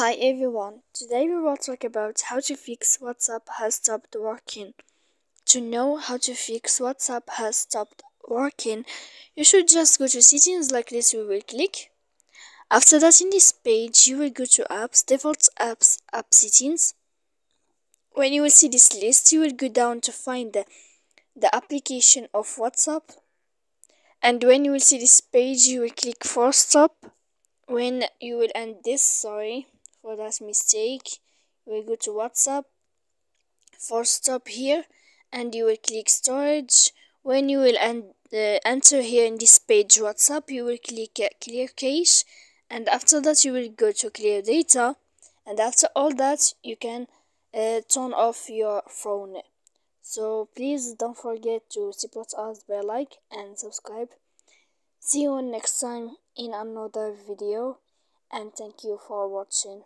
Hi everyone, today we will talk about how to fix WhatsApp has stopped working. To know how to fix WhatsApp has stopped working, you should just go to settings like this we will click. After that in this page you will go to apps, default apps, app settings. When you will see this list you will go down to find the, the application of WhatsApp. And when you will see this page you will click force stop when you will end this sorry for that mistake will go to whatsapp. Force stop here and you will click storage. When you will end, uh, enter here in this page whatsapp you will click uh, clear cache and after that you will go to clear data and after all that you can uh, turn off your phone. So please don't forget to support us by like and subscribe. See you next time in another video and thank you for watching